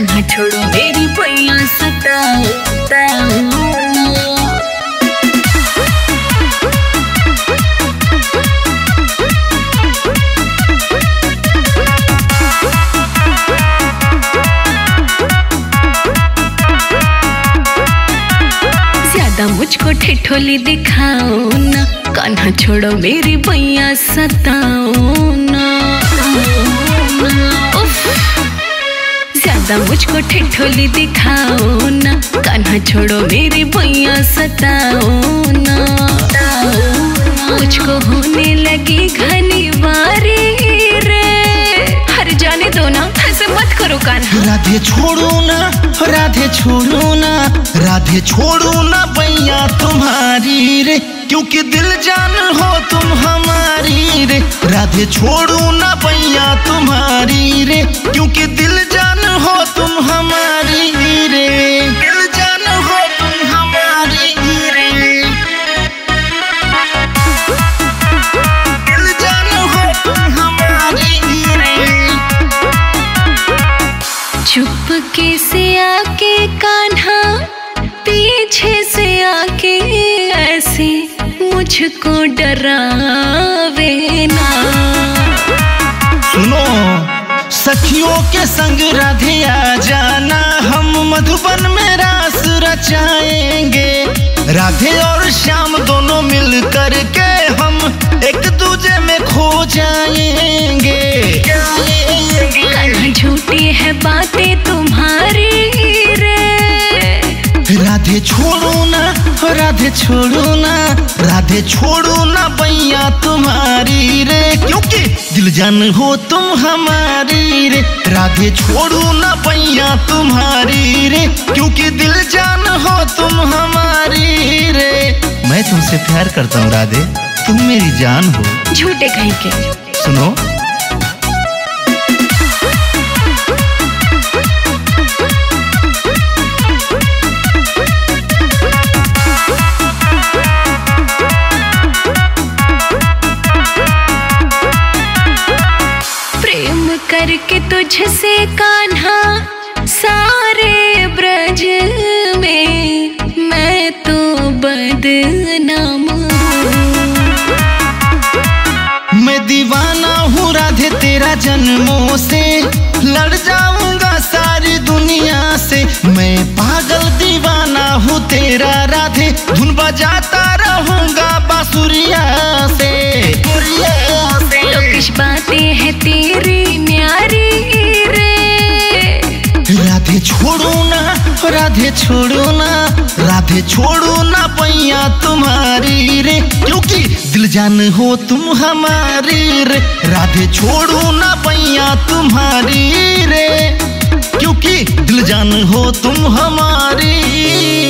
कान्हा छोड़ो, मेरी पैया सताओ ज़्यादा मुझको ठिठोली दिखाओ ना, कान्हा छोड़ो, मेरी भैया सताओ ज़्यादा मुझको ठिठोली दिखाओ ना। कान्हा छोड़ो मेरी भैया सताओ ना। मुझको होने लगी घनी बारी रे। हर जाने दो ना ऐसे मत करो कान्हा। राधे छोड़ो ना, राधे छोड़ो ना, राधे छोड़ो ना भैया तुम्हारी रे। क्योंकि दिल जान हो तुम हमारी रे। राधे छोड़ो ना भैया आके कान्हा, पीछे से आके ऐसे मुझको डरावे ना। सुनो, सखियों के संग राधे आ जाना, हम मधुबन में रास रचाएँगे। राधे और श्याम दोनों राधे छोड़ो ना राधे छोड़ो ना राधे छोड़ो ना भैया तुम्हारी रे। क्योंकि दिल जान हो तुम हमारी रे राधे छोड़ो ना भैया तुम्हारी रे। क्योंकि दिल जान हो तुम हमारी रे। मैं तुमसे प्यार करता हूँ राधे तुम मेरी जान हो। झूठे कहीं के। सुनो करके तुझसे कान्हा सारे ब्रज में मैं तो बदनाम। मैं दीवाना हूँ राधे तेरा जन्मों से। लड़ जाऊँगा सारी दुनिया से। मैं पागल दीवाना हूँ तेरा राधे। धुन बजाता रहूँगा बासुरिया से। तो कुछ बातें छोड़ो ना राधे छोड़ो ना राधे छोड़ो ना पैया तुम्हारी रे। क्योंकि दिल जान हो तुम हमारी रे, राधे छोड़ो ना पैया तुम्हारी रे। क्योंकि दिल जान हो तुम हमारी